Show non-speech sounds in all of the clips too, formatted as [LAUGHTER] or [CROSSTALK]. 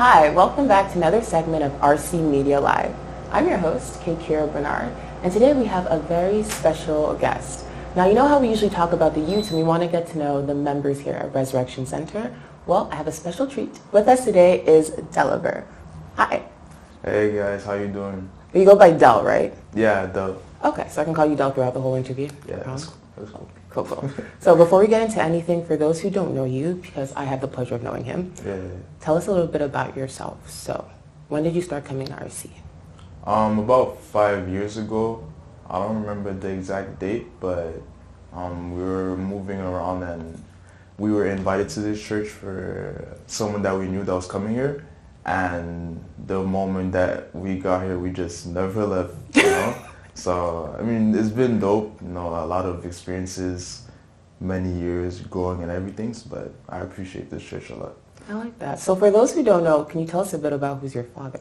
Hi, welcome back to another segment of RC Media Live. I'm your host, Kate Kira Bernard, and today we have a very special guest. Now, you know how we usually talk about the youth and we want to get to know the members here at Resurrection Center? Well, I have a special treat. With us today is Delliver. Hi. Hey guys, how you doing? You go by Del, right? Yeah, Del. Okay, so I can call you Del throughout the whole interview? Yeah, that's, that's cool. Cool, cool. [LAUGHS] So before we get into anything, for those who don't know you, because I have the pleasure of knowing him, Yeah. yeah. tell us a little bit about yourself. So, when did you start coming to RC? Um, about five years ago, I don't remember the exact date, but um, we were moving around and we were invited to this church for someone that we knew that was coming here. And the moment that we got here, we just never left, you know? [LAUGHS] so, I mean, it's been dope, you know, a lot of experiences, many years growing and everything, but I appreciate this church a lot. I like that. So for those who don't know, can you tell us a bit about who's your father?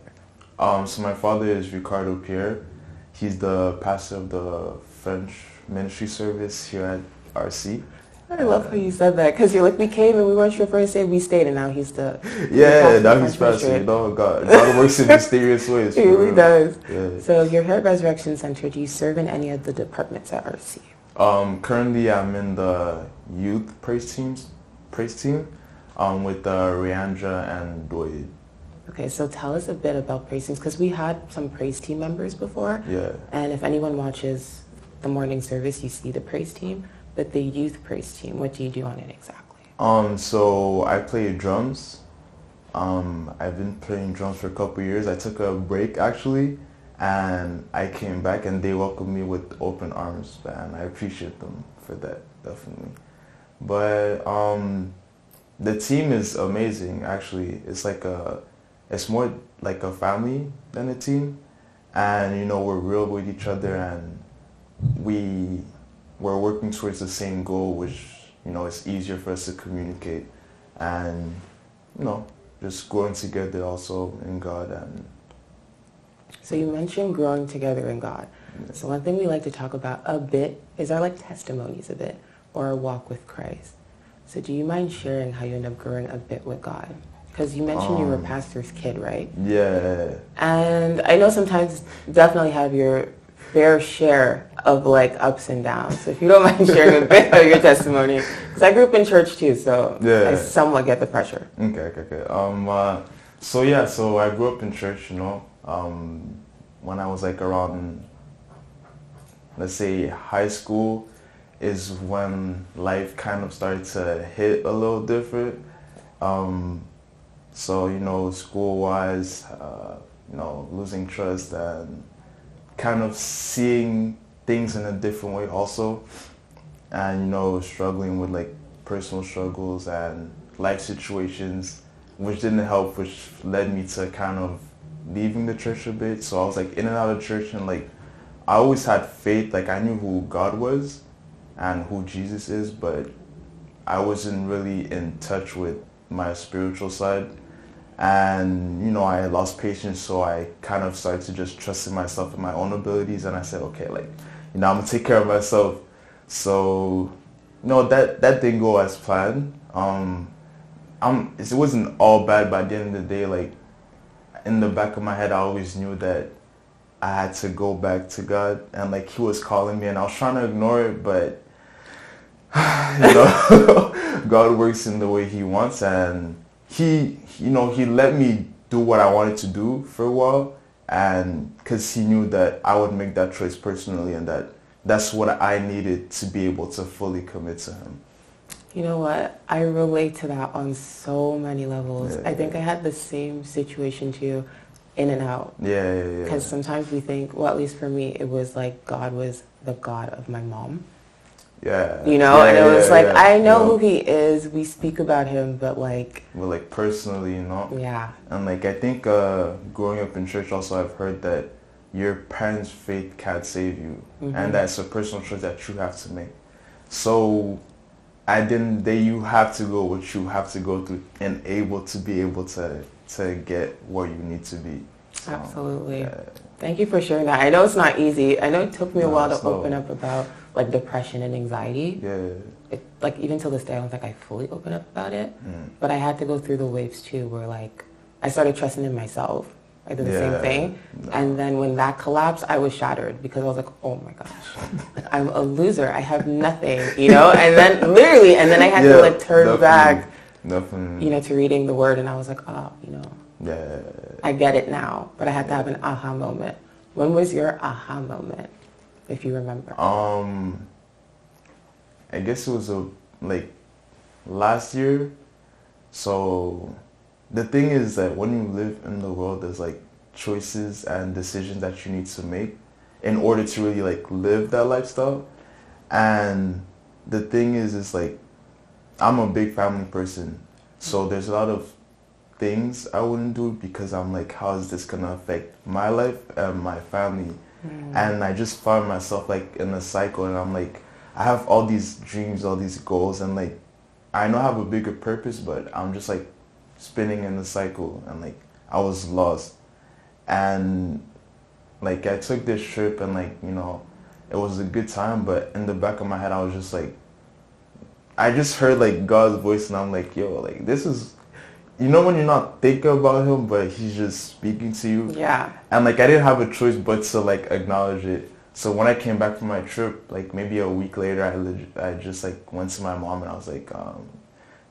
Um, so my father is Ricardo Pierre. He's the pastor of the French ministry service here at RC. I love how you said that because you're like we came and we weren't sure first day we stayed and now he's the Yeah, now he's pastor. Know, God, God works in mysterious ways. [LAUGHS] He really does. Yeah. So you're here at Resurrection Center. Do you serve in any of the departments at RC? Um, currently, I'm in the youth praise teams, praise team, um, with uh, Riandra and Doyd. Okay, so tell us a bit about praise teams because we had some praise team members before. Yeah. And if anyone watches the morning service, you see the praise team. The youth praise team, what do you do on it exactly? Um, so I play drums. Um, I've been playing drums for a couple years. I took a break actually, and I came back and they welcomed me with open arms, and I appreciate them for that definitely. But um, the team is amazing. Actually, it's like a, it's more like a family than a team, and you know we're real with each other, and we we're working towards the same goal, which you know it's easier for us to communicate, and you know just growing together also in God and So you mentioned growing together in God. So one thing we like to talk about a bit is our like testimonies a bit or our walk with Christ. So do you mind sharing how you end up growing a bit with God? Because you mentioned you were a Um, pastor's kid, right? yeah. And I know sometimes definitely have your fair share of like ups and downs. So if you don't [LAUGHS] mind sharing a bit of your testimony, because I grew up in church too, so Yeah. I somewhat get the pressure. Okay, okay, okay. Um, uh, so yeah, so I grew up in church, you know. Um, when I was like around, let's say high school, is when life kind of started to hit a little different. Um, so you know, school-wise, uh, you know, losing trust and kind of seeing things in a different way also, and you know, struggling with like personal struggles and life situations, which didn't help, which led me to kind of leaving the church a bit. So I was like in and out of church, and like I always had faith, like I knew who God was and who Jesus is, but I wasn't really in touch with my spiritual side. And, you know, I lost patience, so I kind of started to just trust in myself and my own abilities. And I said, okay, like, you know, I'm to take care of myself. So, no, that, that didn't go as planned. Um, I'm, it wasn't all bad, but at the end of the day, like, in the back of my head, I always knew that I had to go back to God. And, like, he was calling me, and I was trying to ignore it, but [SIGHS] you know, [LAUGHS] God works in the way He wants, and He, you know, He let me do what I wanted to do for a while, and because He knew that I would make that choice personally, and that that's what I needed to be able to fully commit to Him. You know what? I relate to that on so many levels. Yeah. I think I had the same situation too, in and out. Yeah, yeah, yeah. Because sometimes we think, well, at least for me, it was like God was the God of my mom. Yeah. You know, Yeah, and it was yeah, like, yeah. I know who he is. We speak about him, but like, But like personally, you know, yeah, and like I think uh, growing up in church, also I've heard that your parents' faith can't save you, Mhm. and that's a personal choice that you have to make. So, at the end of the day, you have to go what you have to go through and able to be able to to get where you need to be. So, absolutely. Thank you for sharing that. I know it's not easy. I know it took me a while to open up about like depression and anxiety. Yeah. It, like even till this day, I don't think I fully open up about it. Mm. But I had to go through the waves too, where like I started trusting in myself. I did the Yeah. same thing. No. And then when that collapsed, I was shattered because I was like, oh my gosh, like, [LAUGHS] I'm a loser. I have nothing, you know? And then literally, and then I had to like turn definitely. back, Nothing. you know, to reading the word. And I was like, oh, you know, Yeah. I get it now. But I had to have an aha moment. When was your aha moment, if you remember? Um, I guess it was a like last year. So the thing is that when you live in the world, there's like choices and decisions that you need to make in order to really like live that lifestyle. And the thing is, is like I'm a big family person, so there's a lot of things I wouldn't do because I'm like, how is this gonna affect my life and my family? Hmm. And I just found myself like in a cycle, and I'm like, I have all these dreams, all these goals, and like, I know I have a bigger purpose, but I'm just like spinning in the cycle, and like, I was lost. And like, I took this trip, and like, you know, it was a good time, but in the back of my head, I was just like, I just heard like God's voice, and I'm like, yo, like, this is, you know, when you're not thinking about Him, but He's just speaking to you Yeah. and like I didn't have a choice but to like acknowledge it. So when I came back from my trip, like maybe a week later, I leg- I just like went to my mom and I was like, um,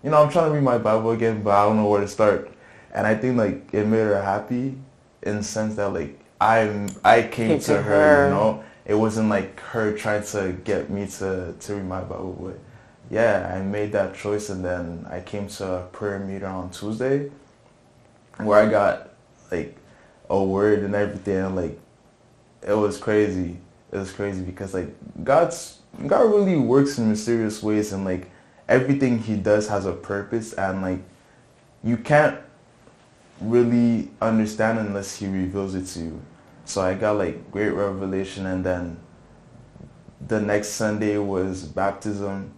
you know, I'm trying to read my Bible again, but I don't know where to start. And I think like it made her happy in the sense that like I I came, to her, her. you know. It wasn't like her trying to get me to to read my Bible, but yeah, I made that choice and then I came to a prayer meeting on Tuesday where I got like a word and everything like it was crazy. It was crazy because like God's God really works in mysterious ways and like everything he does has a purpose and like you can't really understand unless he reveals it to you. So I got like great revelation and then the next Sunday was baptism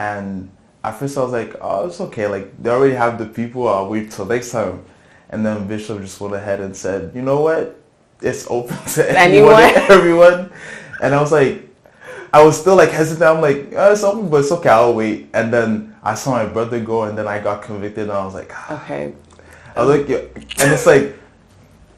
and at first I was like, oh, it's okay. Like they already have the people. I'll wait till next time. And then Bishop just went ahead and said, you know what? It's open [LAUGHS] to anyone, Anyone? and [LAUGHS] everyone. And I was like, I was still like hesitant. I'm like, oh, it's open, but it's okay. I'll wait. And then I saw my brother go, and then I got convicted, and I was like, ah. Okay. I was like, yeah. and it's like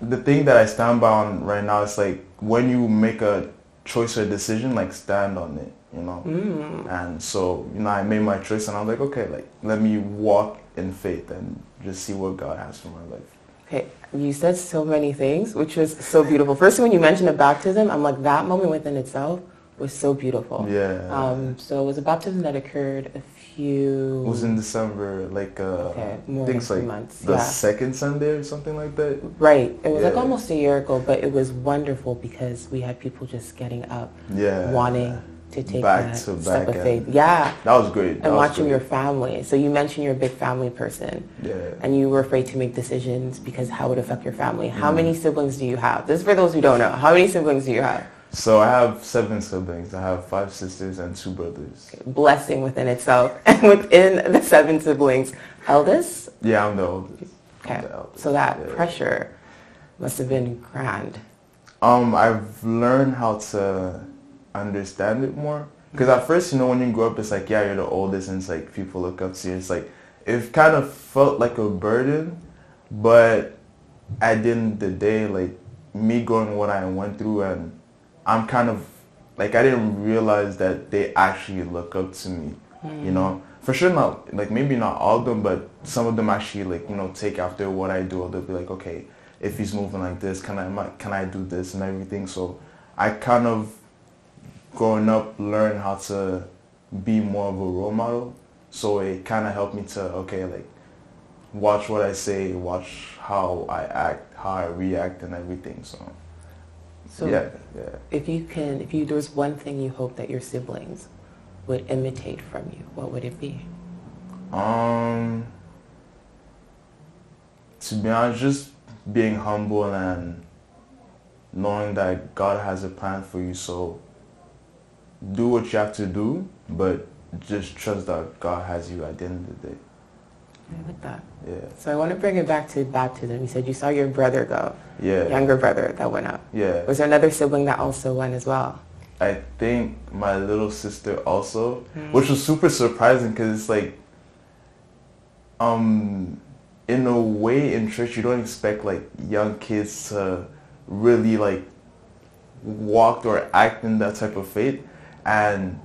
the thing that I stand by on right now. is like when you make a choice or a decision, like stand on it, you know. Mm. And so, you know, I made my choice and I was like, okay, like, let me walk in faith and just see what God has for my life. Okay, you said so many things, which was so beautiful. First, when you mentioned the baptism, I'm like, that moment within itself was so beautiful. Yeah. Um, so it was a baptism that occurred a few. it was in December, like, uh, Okay, more than like months, the yeah. second Sunday or something like that. Right. It was like almost a year ago, but it was wonderful because we had people just getting up, Yeah. wanting to take Back that to step back of faith. Yeah. That was great. That And was watching great. your family. So you mentioned you're a big family person. Yeah. and you were afraid to make decisions because how would it affect your family. How Mm. many siblings do you have? This is for those who don't know. How many siblings do you have? So I have seven siblings. I have five sisters and two brothers. Blessing within itself. [LAUGHS] And within the seven siblings, eldest? Yeah, I'm the oldest. Okay. The eldest. So that Yeah. pressure must have been grand. Um, I've learned how to understand it more. Because at first, you know, when you grow up, it's like, yeah, you're the oldest, and it's like people look up to you. It's like it kind of felt like a burden, but at the end of the day, like me going what I went through, and I'm kind of like I didn't realize that they actually look up to me. You hmm. know, for sure not like maybe not all of them, but some of them actually like you know take after what I do. Or they'll be like, okay, if he's moving like this, can I can I do this and everything? So I kind of growing up learn how to be more of a role model. So it kind of helped me to okay like watch what I say, watch how I act, how I react, and everything. So, So yeah, yeah. if you can, if you, there's one thing you hope that your siblings would imitate from you, what would it be? Um, to be honest, just being humble and knowing that God has a plan for you. So do what you have to do, but just trust that God has you at the end of the day. I like that. Yeah, So I want to bring it back to baptism. You said you saw your brother go, yeah, younger brother that went up. yeah. Was there another sibling that also went as well? I think my little sister also, which was super surprising because it's like, um, in a way in church you don't expect like young kids to really like walk or act in that type of faith and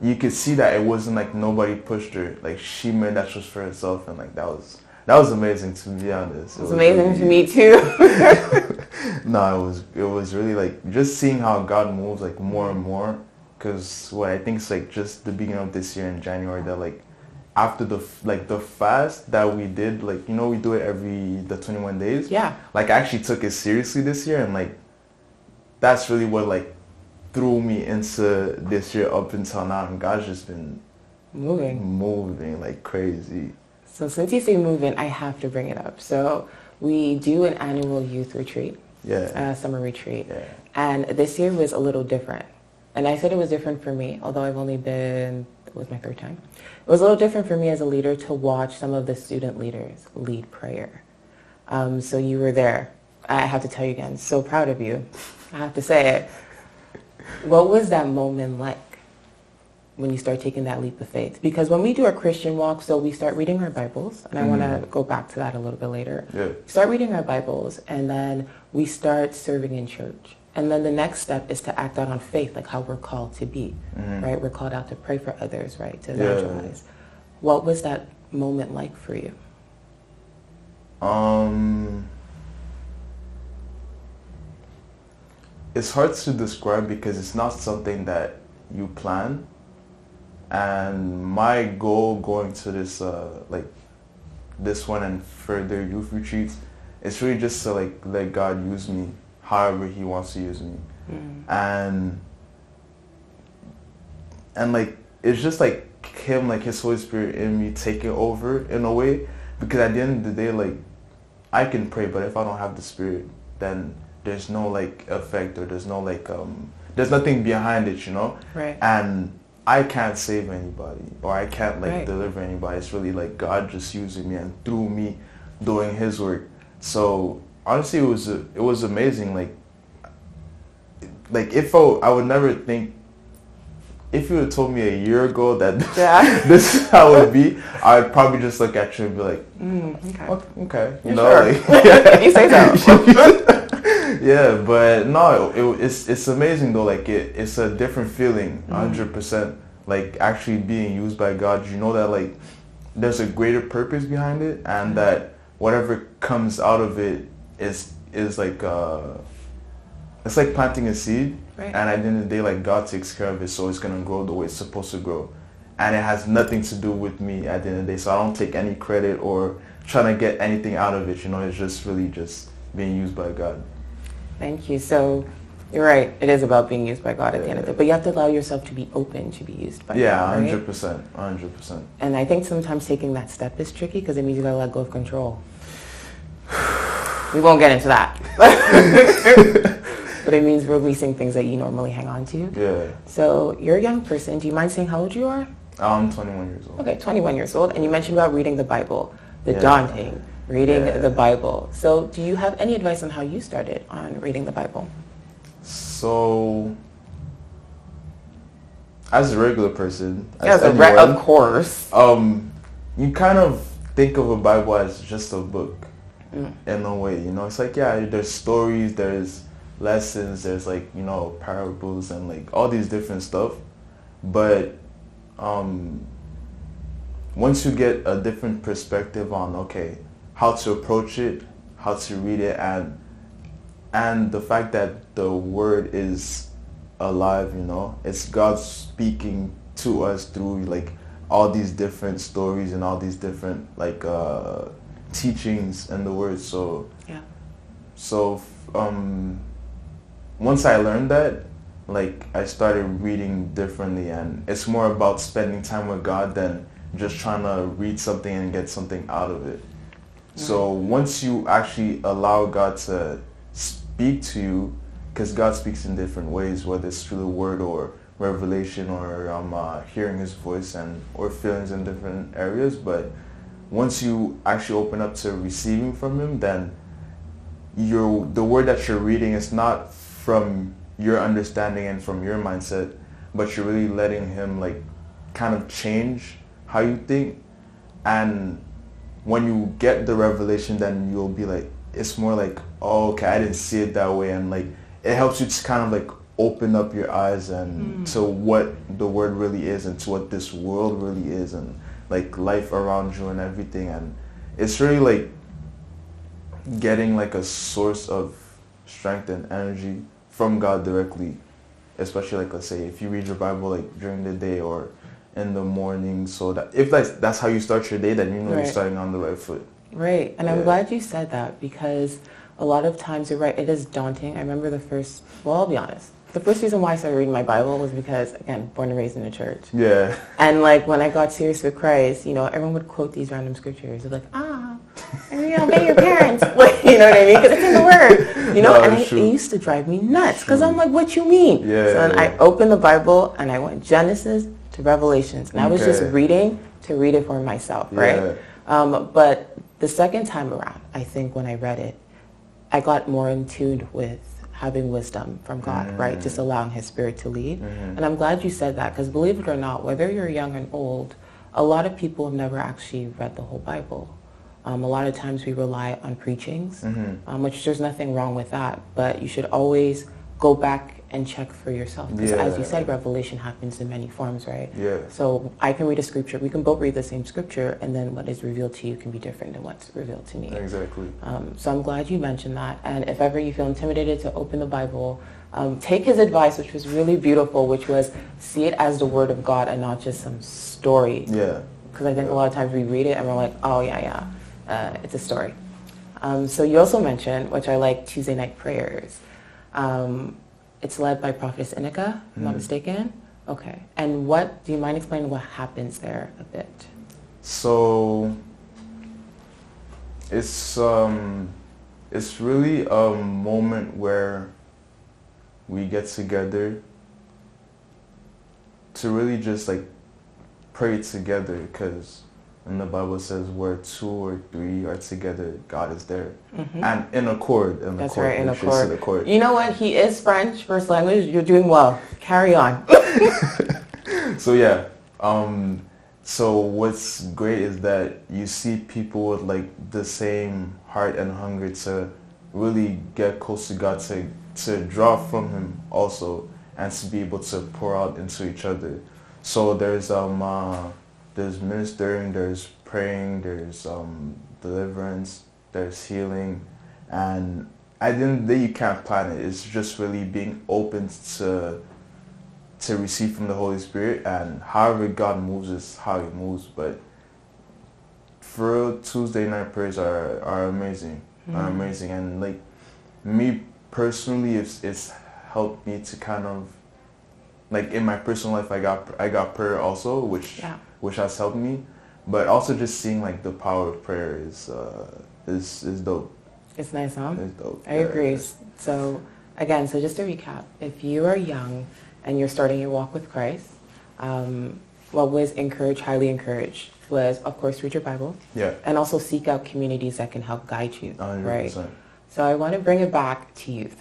you could see that it wasn't like nobody pushed her. Like she made that choice for herself and like that was that was amazing to be honest. It was, amazing really, to me too. [LAUGHS] No it was it was really like just seeing how god moves like more and more. Because what i think is like just the beginning of this year in january that like after the like the fast that we did like you know we do it every the 21 days? Yeah. Like i actually took it seriously this year and like that's really what like threw me into this year up until now. And god's just been moving. Moving like crazy. So since you say moving i have to bring it up. So we do an annual youth retreat yeah. summer retreat. Yeah. And this year was a little different. And i said it was different for me although i've only been it was my third time. It was a little different for me as a leader to watch some of the student leaders lead prayer. Um, so you were there. I have to tell you again, so proud of you. I have to say it. What was that moment like when you start taking that leap of faith? Because when we do our Christian walk, so we start reading our Bibles, and I mm-hmm. want to go back to that a little bit later. Yeah. Start reading our Bibles, and then we start serving in church. And then the next step is to act out on faith, like how we're called to be, mm-hmm. right? We're called out to pray for others, right? To evangelize. Yeah. What was that moment like for you? Um, it's hard to describe because it's not something that you plan. And my goal going to this, uh, like, this one and further youth retreats, it's really just to like let God use me however he wants to use me. Mm. And and like it's just like him like his Holy Spirit in me taking over in a way because at the end of the day like I can pray but if I don't have the spirit then there's no like effect or there's no like um there's nothing behind it, you know? Right. And I can't save anybody or I can't like right. deliver anybody. It's really like God just using me and through me doing his work. So honestly, it was a, it was amazing. Like like if I, I would never think if you had told me a year ago that [LAUGHS] yeah. [LAUGHS] this is how it would be, I'd probably just look at you and be like, mm, okay, okay, you know, sure. like, yeah. [LAUGHS] you say so. [LAUGHS] yeah, but no, it, it's it's amazing though. Like it, it's a different feeling, mm. hundred mm. percent. Like actually being used by God, you know that like there's a greater purpose behind it, and mm. that whatever comes out of it is is like uh, it's like planting a seed, right. and at the end of the day, like God takes care of it, so it's gonna grow the way it's supposed to grow, and it has nothing to do with me at the end of the day. So I don't take any credit or trying to get anything out of it. You know, it's just really just being used by God. Thank you. So you're right. It is about being used by God at the end of it. But you have to allow yourself to be open to be used by yeah, God. Yeah, 100%. 100%. And I think sometimes taking that step is tricky because it means you got to let go of control. we won't get into that. [LAUGHS] but it means releasing things that you normally hang on to. Yeah. So you're a young person. Do you mind saying how old you are? I'm 21 years old. Okay, 21 years old. And you mentioned about reading the Bible, the yeah. daunting, reading yeah. the Bible. So do you have any advice on how you started on reading the Bible? So, as a regular person, as, as anyone, re- of course, um, you kind of think of a Bible as just a book mm. in a way. You know, it's like yeah, there's stories, there's lessons, there's like, you know, parables and like all these different stuff. But um, once you get a different perspective on, okay, how to approach it, how to read it, and and the fact that the word is alive, you know, it's God speaking to us through like all these different stories and all these different like uh, teachings and the word. So yeah. So um, once I learned that, like I started reading differently and it's more about spending time with God than just trying to read something and get something out of it. So once you actually allow God to speak to you, because God speaks in different ways, whether it's through the word or revelation or um, uh, hearing his voice and or feelings in different areas. But once you actually open up to receiving from him, then you the word that you're reading is not from your understanding and from your mindset, but you're really letting him like kind of change how you think. And when you get the revelation, then you'll be like, it's more like, oh, okay, I didn't see it that way, and like it helps you to kind of like open up your eyes and Mm. to what the word really is and to what this world really is and like life around you and everything. And it's really like getting like a source of strength and energy from God directly. Especially like let's say if you read your Bible like during the day or in the morning so that if that's that's how you start your day then you know Right. you're starting on the right foot Right, and I'm glad you said that because a lot of times you're right, it is daunting. I remember the first, well, I'll be honest. The first reason why I started reading my Bible was because, again, born and raised in a church. yeah And like when I got serious with Christ, you know, everyone would quote these random scriptures. They're like, ah, and, you know, obey your parents. [LAUGHS] Like, you know what I mean? Because it's in the Word. You know, No, and it's it, used to drive me nuts because I'm like, what you mean? Yeah, So then yeah. I opened the Bible and I went Genesis to Revelations. And I was just reading to read it for myself, right? Yeah. Um, but the second time around, I think when I read it, I got more in tune with having wisdom from God, right? Just allowing His Spirit to lead. And I'm glad you said that because believe it or not, whether you're young and old, a lot of people have never actually read the whole Bible. Um, a lot of times we rely on preachings, um, which there's nothing wrong with that, but you should always go back and check for yourself because as you said, revelation happens in many forms, right? yeah So I can read a scripture. We can both read the same scripture, and then what is revealed to you can be different than what's revealed to me. exactly Um, so I'm glad you mentioned that. And if ever you feel intimidated to open the Bible, um, take his advice, which was really beautiful, which was see it as the Word of God and not just some story. yeah Because I think a lot of times we read it and we're like, oh yeah, yeah, uh, it's a story. Um, so you also mentioned, which I like, Tuesday night prayers. Um, it's led by Prophetess Inika, if I'm not Mhm. mistaken. Okay. And what, do you mind explaining what happens there a bit? So it's um it's really a moment where we get together to really just like pray together because in the Bible says where two or three are together, God is there. Mhm. And in accord, in That's accord, right, in we should say accord. accord. You know what? He is French, first language. You're doing well. Carry on. [LAUGHS] So yeah, um, so what's great is that you see people with like the same heart and hunger to really get close to God, to to draw from Him also, and to be able to pour out into each other. So there's um uh, there's ministering, there's praying, there's um deliverance, there's healing, and I the end of the day you can't plan it. It's just really being open to to receive from the Holy Spirit and however God moves is how he moves. But for real, Tuesday night prayers are, are amazing. Are Mm. amazing and like me personally it's it's helped me to kind of like in my personal life I got I got prayer also which Yeah. Which has helped me. But also just seeing like the power of prayer is uh is is dope. It's nice, huh? It's dope. I Yeah. agree. So again, so just to recap, if you are young and you're starting your walk with Christ, um, what was encouraged, highly encouraged, was of course read your Bible Yeah. and also seek out communities that can help guide you. a hundred Right. So I want to bring it back to youth.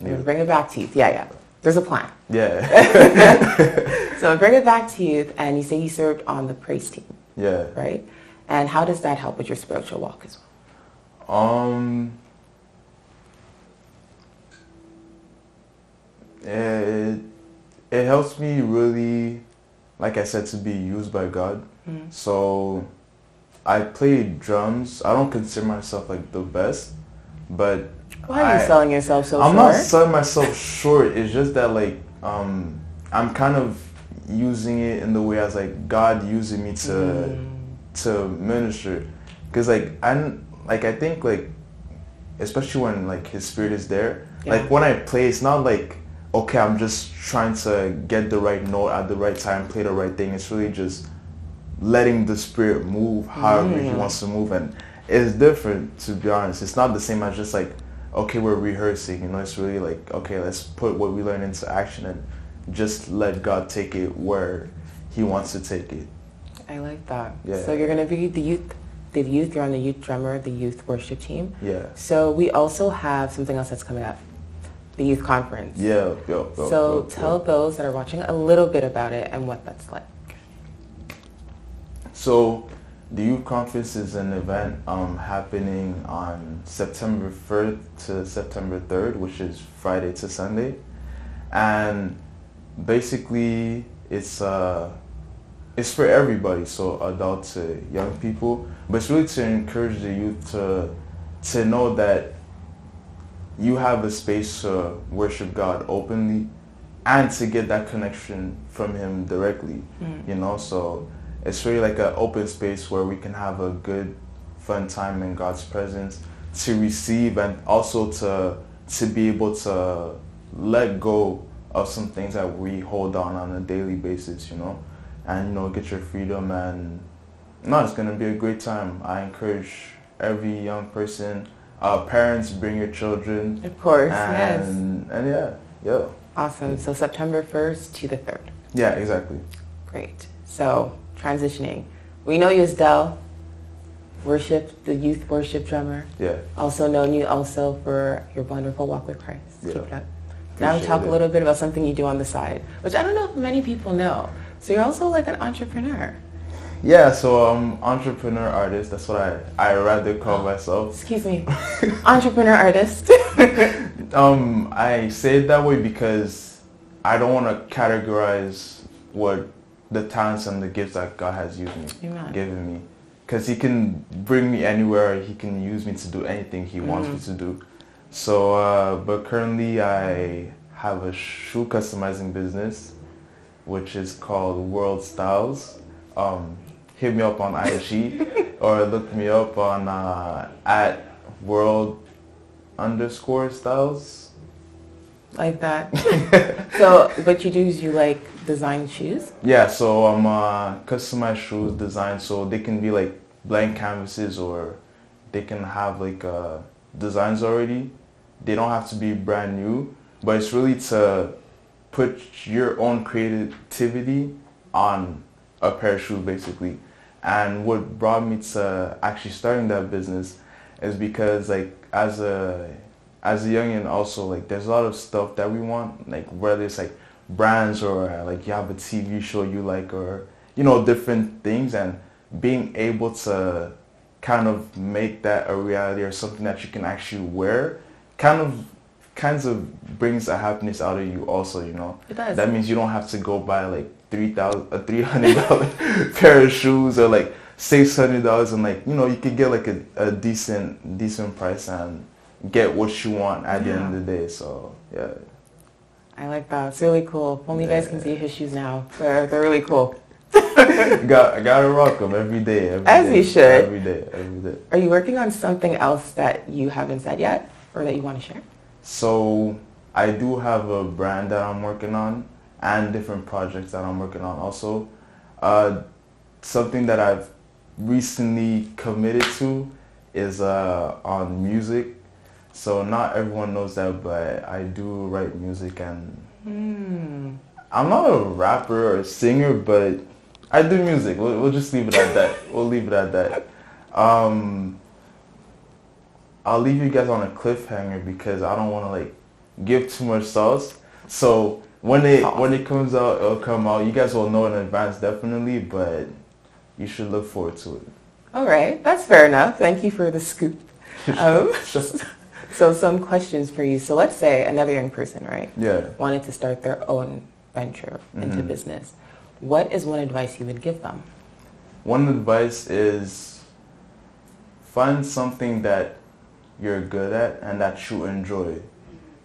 Yeah. Bring it back to youth. Yeah, yeah. There's a plan. Yeah. [LAUGHS] [LAUGHS] So bring it back to you, and you say you served on the praise team, yeah. right? And how does that help with your spiritual walk as well? Um, it, it helps me really, like I said, to be used by God. Mm. So I play drums. I don't consider myself like the best, but Why are you I- selling yourself so short? I'm short? not selling myself short. It's just that like um, I'm kind of using it in the way as like God using me to Mm. to minister because like I like I think like especially when like his spirit is there Yeah. like when I play it's not like okay I'm just trying to get the right note at the right time play the right thing it's really just letting the spirit move however he Mm. wants to move and it's different to be honest it's not the same as just like okay we're rehearsing you know it's really like okay let's put what we learn into action and just let God take it where he wants to take it I like that. Yeah. So you're going to be the youth, the youth. You're on the youth drummer, the youth worship team. yeah So we also have something else that's coming up, the youth conference. Yeah, yo, yo, So yo, tell yo. those that are watching a little bit about it and what that's like. So, the youth conference is an event um, happening on September 3rd to September 3rd, which is Friday to Sunday. And basically it's uh, it's for everybody, so adults to young people, but it's really to encourage the youth to to know that you have a space to worship God openly and to get that connection from him directly. Mm. You know, so it's really like an open space where we can have a good fun time in God's presence to receive and also to to be able to let go of some things that we hold on on a daily basis, you know, and you know get your freedom and no, it's gonna be a great time. I encourage every young person, uh, parents, bring your children, Of course, yes. and and yeah, yeah, Awesome. So September 1st to the 3rd. yeah, exactly. Great. So transitioning. We know you as Del, worship, the youth worship drummer. Yeah, Also known you also for your wonderful walk with Christ. Yeah. Keep it up. Now talk it. a little bit about something you do on the side, which I don't know if many people know. So you're also like an entrepreneur. yeah. So um, entrepreneur artist. That's what I I rather call myself. Excuse me. [LAUGHS] entrepreneur artist. [LAUGHS] Um, I say it that way because I don't want to categorize what the talents and the gifts that God has used me, Amen. given me. Because He can bring me anywhere. He can use me to do anything He wants me Mhm. to do. So, uh, but currently I have a shoe customizing business, which is called World Styles. Um, hit me up on IG [LAUGHS] or look me up on uh, at World underscore Styles. like that. [LAUGHS] so what you do is you like design shoes. Yeah, so I'm uh, customized shoes designed so they can be like blank canvases or they can have like uh, designs already. They don't have to be brand new, but it's really to put your own creativity on a pair of shoes basically. And what brought me to actually starting that business is because like as a as a youngin also like there's a lot of stuff that we want like whether it's like brands or like you have a TV show you like or you know different things and being able to kind of make that a reality or something that you can actually wear kind of kinds of brings a happiness out of you also you know It does. that means you don't have to go buy like three thousand a three hundred dollar [LAUGHS] pair of shoes or like six hundred dollars and like you know you could get like a, a decent decent price and get what you want at the end of the day. So yeah. I like that. It's really cool. Only you guys can see his shoes now. They're, they're really cool. [LAUGHS] got I gotta rock them every day. Every As day, you should. Every day, every day. Are you working on something else that you haven't said yet or that you want to share? So I do have a brand that I'm working on and different projects that I'm working on also. Uh, something that I've recently committed to is uh, on music. So not everyone knows that, but I do write music and Hmm. I'm not a rapper or a singer, but I do music. We'll, we'll just leave it at that. We'll leave it at that. Um, I'll leave you guys on a cliffhanger because I don't want to like give too much sauce. So when it Sauce. when it comes out, it'll come out. You guys will know in advance, definitely, but you should look forward to it. All right, that's fair enough. Thank you for the scoop. [LAUGHS] Um, [LAUGHS] so some questions for you. So let's say another young person, right, yeah. wanted to start their own venture into Mhm. business. What is one advice you would give them? One advice is find something that you're good at and that you enjoy.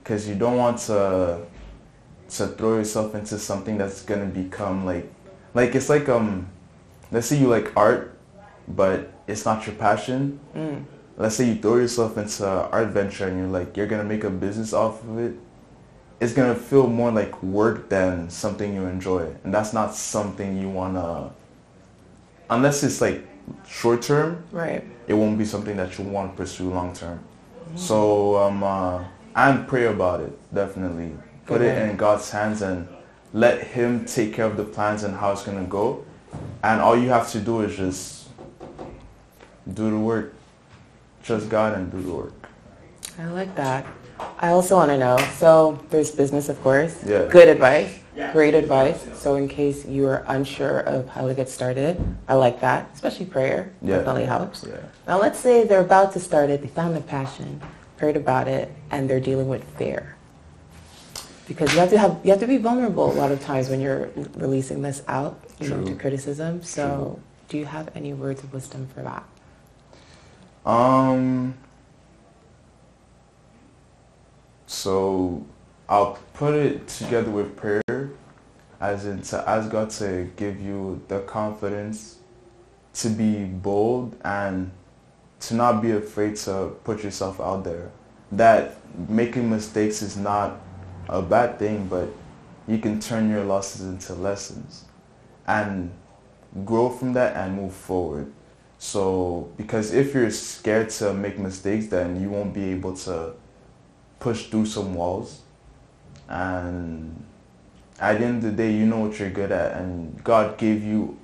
Because you don't want to to throw yourself into something that's gonna become like like it's like um let's say you like art but it's not your passion. Mm. Let's say you throw yourself into art venture and you're like you're gonna make a business off of it. It's gonna feel more like work than something you enjoy. And that's not something you wanna unless it's like short term, Right. it won't be something that you want to pursue long term. So um, uh, and pray about it definitely. Put it in God's hands and let Him take care of the plans and how it's gonna go. And all you have to do is just do the work. Trust God and do the work. I like that. I also want to know. So there's business, of course. Yeah. Good advice. Great advice. So in case you are unsure of how to get started, I like that, especially prayer. Yeah. Definitely helps. Yeah. Now let's say they're about to start it, they found the passion, prayed about it, and they're dealing with fear. Because you have to have you have to be vulnerable a lot of times when you're releasing this out, you know, to criticism. So True. do you have any words of wisdom for that? Um. So I'll put it together with prayer, as in to ask God to give you the confidence to be bold and to not be afraid to put yourself out there. That making mistakes is not a bad thing, but you can turn your losses into lessons and grow from that and move forward. So, because if you're scared to make mistakes, then you won't be able to push through some walls. And at the end of the day, you know what you're good at, and God gave you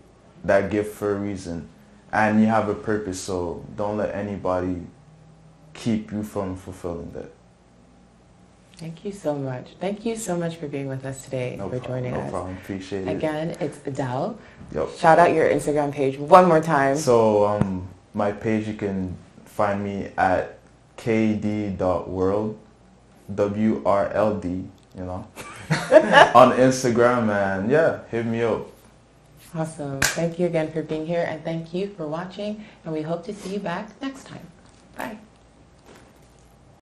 that gift for a reason, and you have a purpose. So, don't let anybody keep you from fulfilling that. Thank you so much. Thank you so much for being with us today, No for problem. joining No us. problem. Appreciate it. Again, it's Adele. Yep. Shout out your Instagram page one more time. So um, my page you can find me at kd.world, W R L D, you know, [LAUGHS] on Instagram and yeah, hit me up. Awesome. Thank you again for being here and thank you for watching and we hope to see you back next time. Bye.